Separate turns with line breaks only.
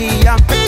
she